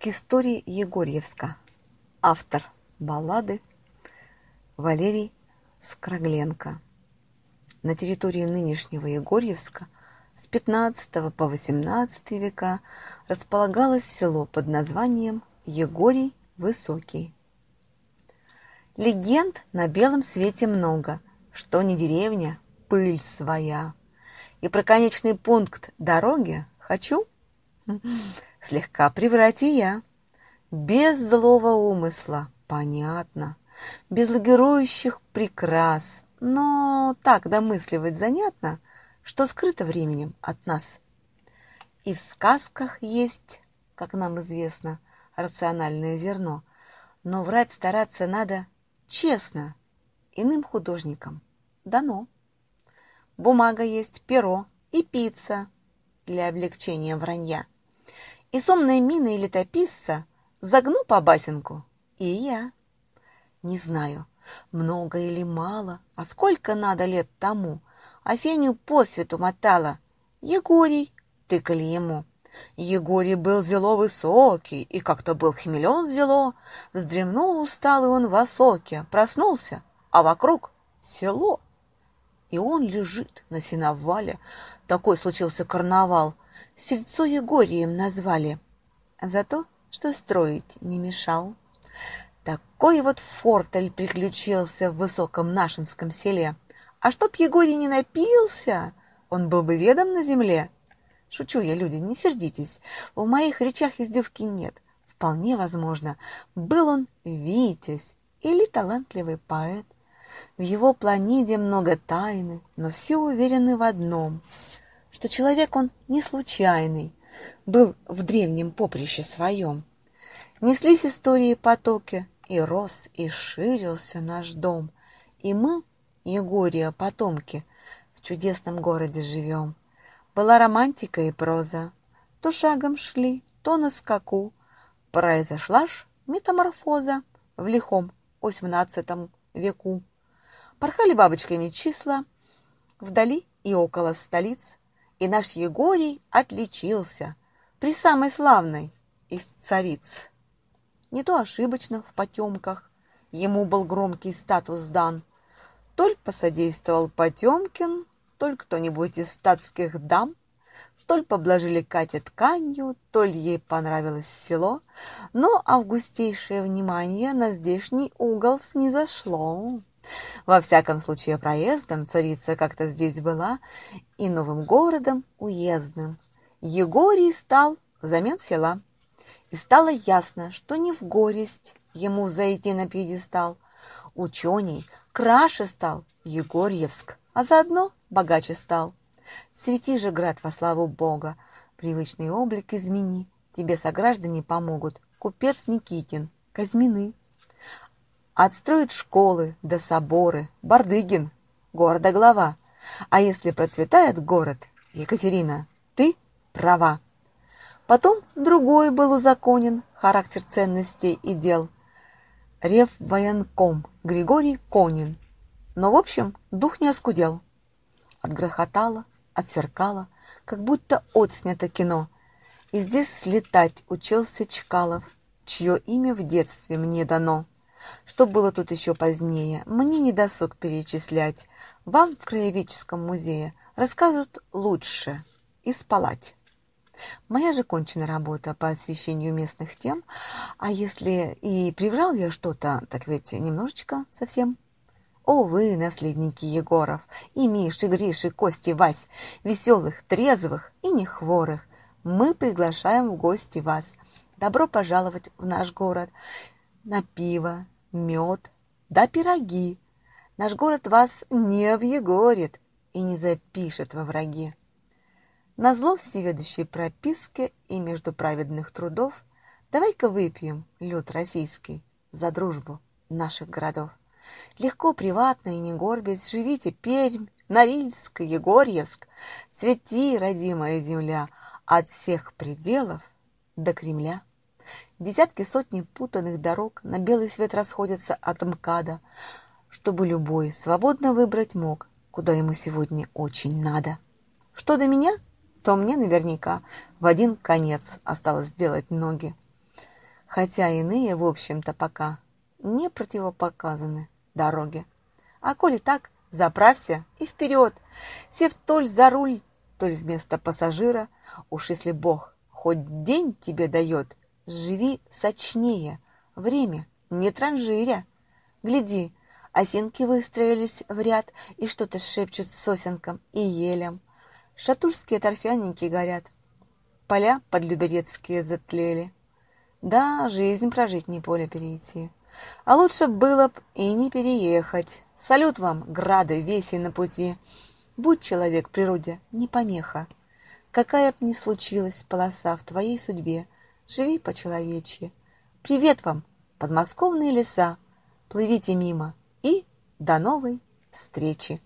К истории Егорьевска. Автор баллады Валерий Скрагленко. На территории нынешнего Егорьевска с 15 по 18 века располагалось село под названием Егорий Высокий. Легенд на белом свете много, что не деревня, пыль своя. И про конечный пункт дороги хочу слегка приврать и я. Без злого умысла, понятно, без лагирующих прикрас, но так домысливать занятно, что скрыто временем от нас. И в сказках есть, как нам известно, рациональное зерно, но врать стараться надо честно, иным художникам дано. Бумага есть, перо и пицца для облегчения вранья. И сомная мина и летописца загну по басенку, и я. Не знаю, много или мало, а сколько надо лет тому. А Феню по свету мотала. Егорий, тыкали ему. Егорий был зело высокий, и как-то был хмелен зело. Вздремнул усталый он в осоке, проснулся, а вокруг село. И он лежит на сеновале. Такой случился карнавал — Сельцо Егорием назвали, за то, что строить не мешал. Такой вот фортель приключился в высоком нашинском селе. А чтоб Егорий не напился, он был бы ведом на земле. Шучу я, люди, не сердитесь. В моих речах издевки нет. Вполне возможно, был он витязь или талантливый поэт. В его планиде много тайны, но все уверены в одном — что человек он не случайный, был в древнем поприще своем. Неслись истории потоки, и рос, и ширился наш дом, и мы, Егория, потомки, в чудесном городе живем. Была романтика и проза, то шагом шли, то на скаку. Произошла ж метаморфоза в лихом восемнадцатом веку. Порхали бабочками числа вдали и около столиц, и наш Егорий отличился при самой славной из цариц. Не то ошибочно в потемках ему был громкий статус дан. Толь посодействовал Потемкин, толь кто-нибудь из статских дам, толь поблажили Кате тканью, толь ей понравилось село, но августейшее внимание на здешний угол снизошло. Во всяком случае, проездом царица как-то здесь была и новым городом уездным. Егорий стал взамен села. И стало ясно, что не в горесть ему зайти на пьедестал. Ученый краше стал Егорьевск, а заодно богаче стал. Цвети же, град, во славу Бога, привычный облик измени, тебе сограждане помогут. Купец Никитин, Казьмины. Отстроит школы да соборы. Бардыгин, города глава. А если процветает город, Екатерина, ты права. Потом другой был узаконен характер ценностей и дел. Рев военком Григорий Конин. Но, в общем, дух не оскудел. Отгрохотало, отсверкало, как будто отснято кино. И здесь слетать учился Чкалов, чье имя в детстве мне дано. Что было тут еще позднее, мне не досуг перечислять. Вам в Краеведческом музее расскажут лучше и спалать. Моя же кончена работа по освещению местных тем, а если и приврал я что-то, так ведь немножечко совсем. О, вы, наследники Егоров, и Миши, Гриши, Кости, Вась, веселых, трезвых и нехворых, мы приглашаем в гости вас. Добро пожаловать в наш город на пиво, мед да пироги. Наш город вас не объегорит и не запишет во враги. На зло всеведущей прописке и между праведных трудов давай-ка выпьем, люд российский, за дружбу наших городов. Легко, приватно и не горбясь, живите Пермь, Норильск, Егорьевск, цвети, родимая земля, от всех пределов до Кремля. Десятки сотни путанных дорог на белый свет расходятся от МКАДа, чтобы любой свободно выбрать мог, куда ему сегодня очень надо. Что до меня, то мне наверняка в один конец осталось сделать ноги. хотя иные, в общем-то, пока не противопоказаны дороге. А коли так, заправься и вперед, сев толь за руль, толь вместо пассажира, уж если Бог хоть день тебе дает, живи сочнее, время не транжиря. Гляди, осинки выстроились в ряд и что-то шепчут сосенкам и елям. Шатурские торфяники горят, поля подлюберецкие затлели. Да, жизнь прожить не поле перейти. А лучше было б и не переехать. Салют вам, грады, веси на пути. Будь человек природе, не помеха. Какая б ни случилась полоса в твоей судьбе, живи по-человечьи. Привет вам, подмосковные леса, плывите мимо до новой встречи.